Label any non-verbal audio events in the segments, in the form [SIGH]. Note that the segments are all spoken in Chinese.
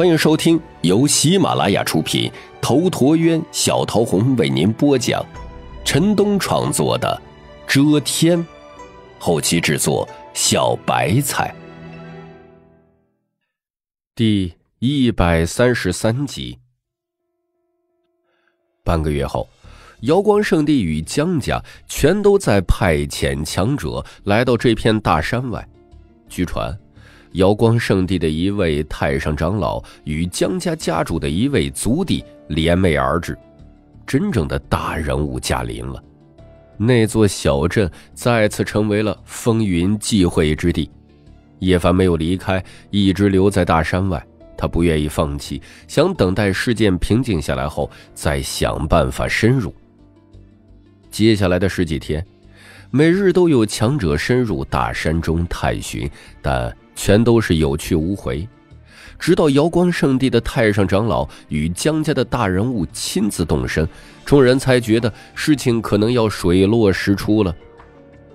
欢迎收听由喜马拉雅出品、头陀渊、小桃红为您播讲、陈东创作的《遮天》，后期制作小白菜。第一百三十三集。半个月后，瑶光圣地与江家全都在派遣强者来到这片大山外。据传。瑶光圣地的一位太上长老与江家家主的一位族弟联袂而至，真正的大人物驾临了。那座小镇再次成为了风云际会之地。叶凡没有离开，一直留在大山外。他不愿意放弃，想等待事件平静下来后再想办法深入。接下来的十几天，每日都有强者深入大山中探寻，但。全都是有去无回，直到瑶光圣地的太上长老与江家的大人物亲自动身，众人才觉得事情可能要水落石出了。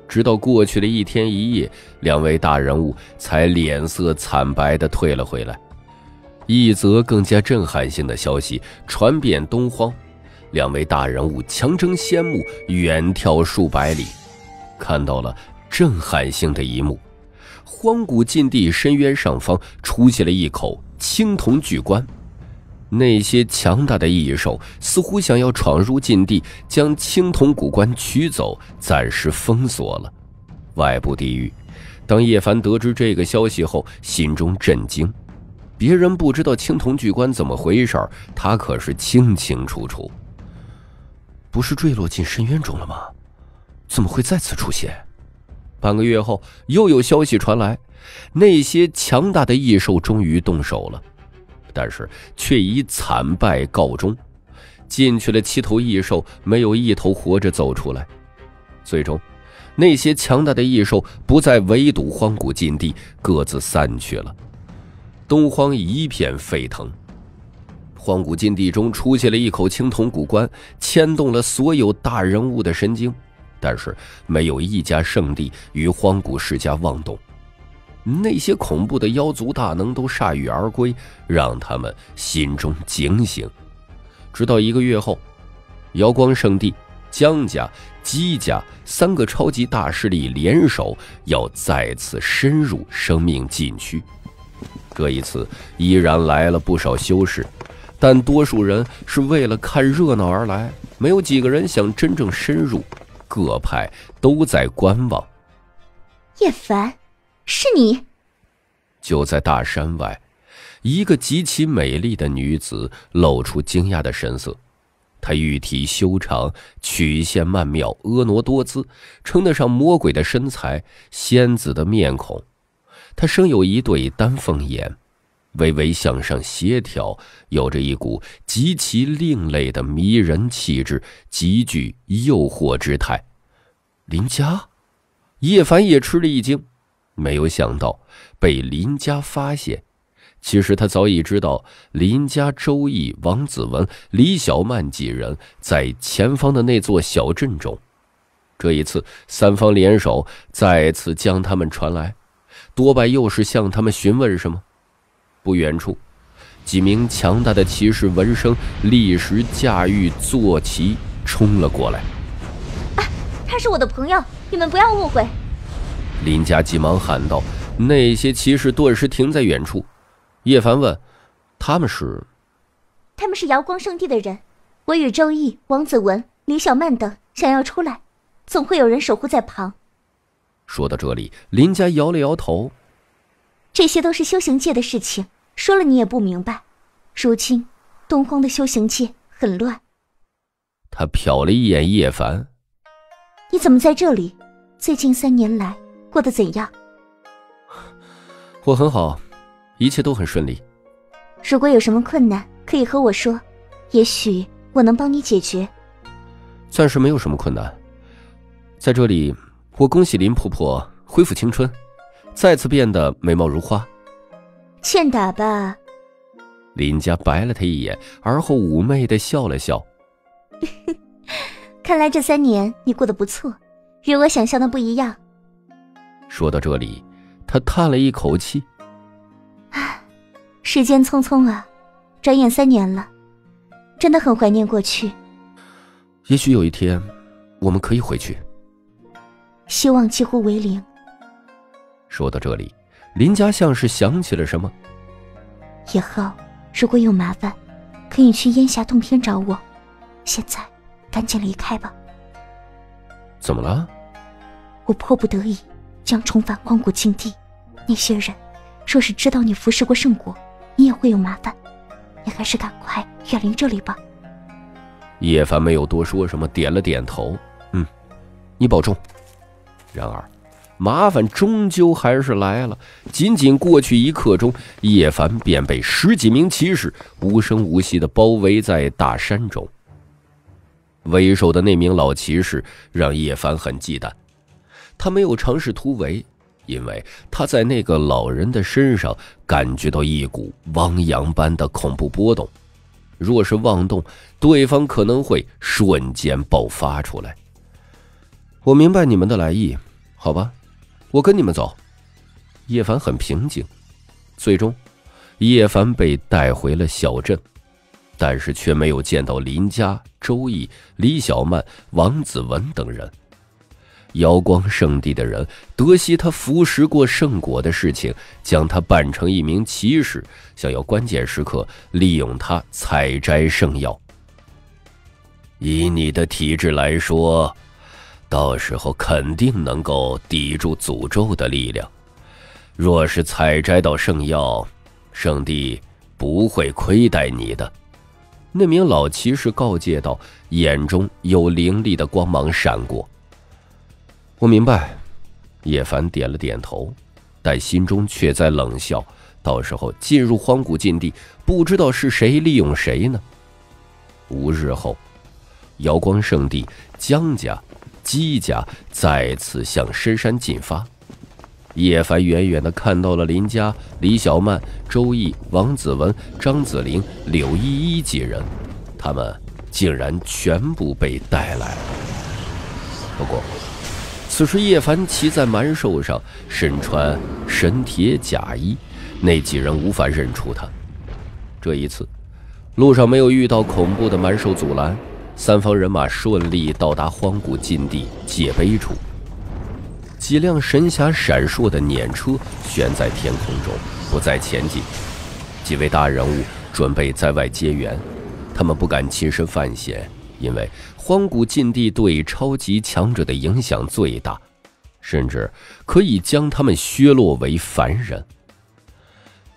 直到过去了一天一夜，两位大人物才脸色惨白的退了回来。一则更加震撼性的消息传遍东荒，两位大人物强争先目，远眺数百里，看到了震撼性的一幕。荒古禁地深渊上方出现了一口青铜巨棺，那些强大的异兽似乎想要闯入禁地，将青铜古棺取走，暂时封锁了外部地狱。当叶凡得知这个消息后，心中震惊。别人不知道青铜巨棺怎么回事他可是清清楚楚。不是坠落进深渊中了吗？怎么会再次出现？半个月后，又有消息传来，那些强大的异兽终于动手了，但是却以惨败告终。进去了七头异兽，没有一头活着走出来。最终，那些强大的异兽不再围堵荒古禁地，各自散去了。东荒一片沸腾，荒古禁地中出现了一口青铜古棺，牵动了所有大人物的神经。但是没有一家圣地与荒古世家妄动，那些恐怖的妖族大能都铩羽而归，让他们心中警醒。直到一个月后，瑶光圣地、江家、姬家三个超级大势力联手，要再次深入生命禁区。这一次依然来了不少修士，但多数人是为了看热闹而来，没有几个人想真正深入。各派都在观望。叶凡，是你？就在大山外，一个极其美丽的女子露出惊讶的神色。她玉体修长，曲线曼妙，婀娜多姿，称得上魔鬼的身材，仙子的面孔。她生有一对丹凤眼。微微向上协调，有着一股极其另类的迷人气质，极具诱惑之态。林家，叶凡也吃了一惊，没有想到被林家发现。其实他早已知道林家周易、王子文、李小曼几人在前方的那座小镇中。这一次，三方联手，再次将他们传来，多半又是向他们询问什么。不远处，几名强大的骑士闻声，立时驾驭坐骑冲了过来。啊，他是我的朋友，你们不要误会。林家急忙喊道。那些骑士顿时停在远处。叶凡问：“他们是？”他们是瑶光圣地的人。我与周易、王子文、李小曼等想要出来，总会有人守护在旁。说到这里，林家摇了摇头。这些都是修行界的事情。说了你也不明白，如今东荒的修行界很乱。他瞟了一眼叶凡，你怎么在这里？最近三年来过得怎样？我很好，一切都很顺利。如果有什么困难，可以和我说，也许我能帮你解决。暂时没有什么困难，在这里，我恭喜林婆婆恢复青春，再次变得美貌如花。欠打吧！林家白了他一眼，而后妩媚的笑了笑。[LAUGHS] 看来这三年你过得不错，与我想象的不一样。说到这里，他叹了一口气：“唉，时间匆匆啊，转眼三年了，真的很怀念过去。也许有一天，我们可以回去。希望几乎为零。说到这里，林家像是想起了什么。以后如果有麻烦，可以去烟霞洞天找我。现在，赶紧离开吧。怎么了？我迫不得已将重返光谷禁地。那些人，若是知道你服侍过圣果，你也会有麻烦。你还是赶快远离这里吧。叶凡没有多说什么，点了点头。嗯，你保重。然而，麻烦终究还是来了。仅仅过去一刻钟，叶凡便被十几名骑士无声无息的包围在大山中。为首的那名老骑士让叶凡很忌惮，他没有尝试突围，因为他在那个老人的身上感觉到一股汪洋般的恐怖波动。若是妄动，对方可能会瞬间爆发出来。我明白你们的来意，好吧，我跟你们走。叶凡很平静。最终，叶凡被带回了小镇。但是却没有见到林家、周易、李小曼、王子文等人。瑶光圣地的人得悉他服食过圣果的事情，将他扮成一名骑士，想要关键时刻利用他采摘圣药。以你的体质来说，到时候肯定能够抵住诅咒的力量。若是采摘到圣药，圣地不会亏待你的。那名老骑士告诫道，眼中有凌厉的光芒闪过。我明白，叶凡点了点头，但心中却在冷笑：到时候进入荒古禁地，不知道是谁利用谁呢？五日后，瑶光圣地，江家、姬家再次向深山进发。叶凡远远的看到了林家、李小曼、周易、王子文、张子玲、柳依依几人，他们竟然全部被带来了。不过，此时叶凡骑在蛮兽上，身穿神铁甲衣，那几人无法认出他。这一次，路上没有遇到恐怖的蛮兽阻拦，三方人马顺利到达荒古禁地界碑处。几辆神霞闪烁的辇车悬在天空中，不再前进。几位大人物准备在外接援，他们不敢亲身犯险，因为荒古禁地对超级强者的影响最大，甚至可以将他们削落为凡人。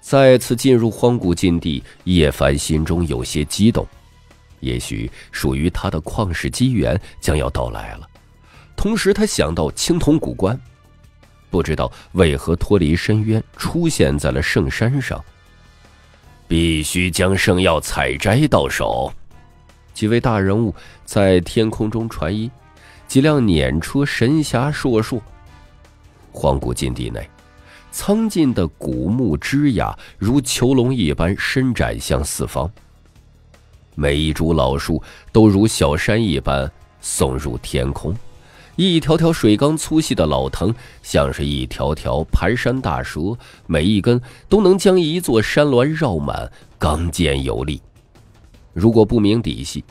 再次进入荒古禁地，叶凡心中有些激动，也许属于他的旷世机缘将要到来了。同时，他想到青铜古棺，不知道为何脱离深渊，出现在了圣山上。必须将圣药采摘到手。几位大人物在天空中传音，几辆辇车神霞烁烁。荒古禁地内，苍劲的古木枝桠如囚笼一般伸展向四方。每一株老树都如小山一般耸入天空。一条条水缸粗细的老藤，像是一条条盘山大蛇，每一根都能将一座山峦绕满，刚健有力。如果不明底细，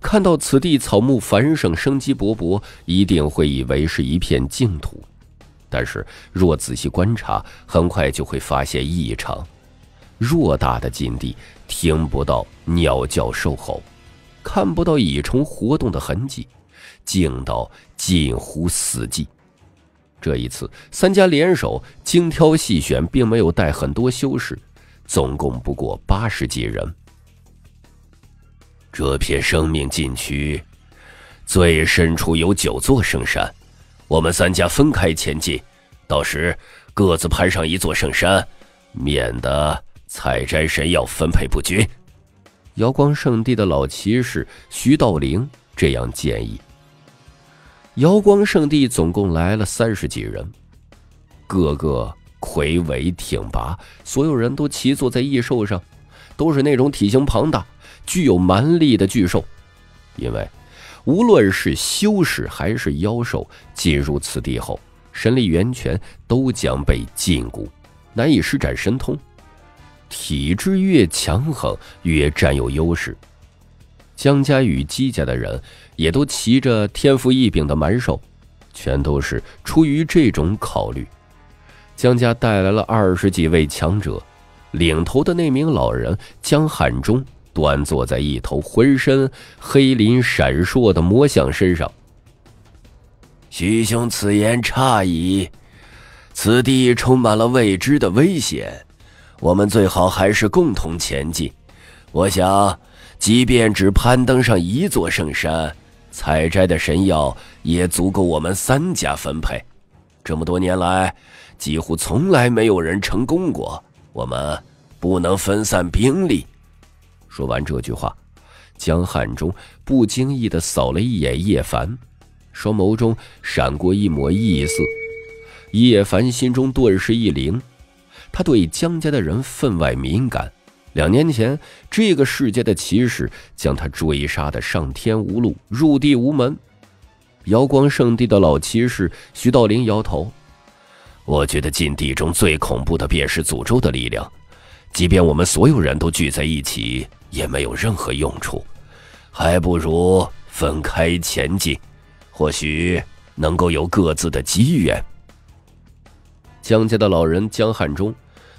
看到此地草木繁盛、生机勃勃，一定会以为是一片净土。但是若仔细观察，很快就会发现异常。偌大的禁地，听不到鸟叫兽吼，看不到蚁虫活动的痕迹。静到近乎死寂。这一次，三家联手，精挑细选，并没有带很多修士，总共不过八十几人。这片生命禁区最深处有九座圣山，我们三家分开前进，到时各自攀上一座圣山，免得采摘神药分配不均。瑶光圣地的老骑士徐道灵这样建议。瑶光圣地总共来了三十几人，个个魁伟挺拔，所有人都骑坐在异兽上，都是那种体型庞大、具有蛮力的巨兽。因为无论是修士还是妖兽，进入此地后，神力源泉都将被禁锢，难以施展神通。体质越强横，越占有优势。江家与姬家的人也都骑着天赋异禀的蛮兽，全都是出于这种考虑。江家带来了二十几位强者，领头的那名老人江汉中端坐在一头浑身黑鳞闪烁的魔象身上。徐兄此言差矣，此地充满了未知的危险，我们最好还是共同前进。我想。即便只攀登上一座圣山，采摘的神药也足够我们三家分配。这么多年来，几乎从来没有人成功过。我们不能分散兵力。说完这句话，江汉中不经意的扫了一眼叶凡，双眸中闪过一抹异色。叶凡心中顿时一凛，他对江家的人分外敏感。两年前，这个世界的骑士将他追杀的上天无路，入地无门。瑶光圣地的老骑士徐道林摇头：“我觉得禁地中最恐怖的便是诅咒的力量，即便我们所有人都聚在一起，也没有任何用处，还不如分开前进，或许能够有各自的机缘。”江家的老人江汉中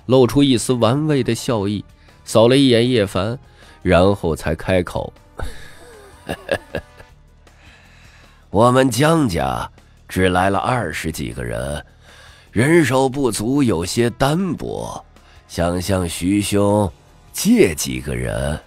露出一丝玩味的笑意。扫了一眼叶凡，然后才开口：“ [LAUGHS] 我们江家只来了二十几个人，人手不足，有些单薄，想向徐兄借几个人。”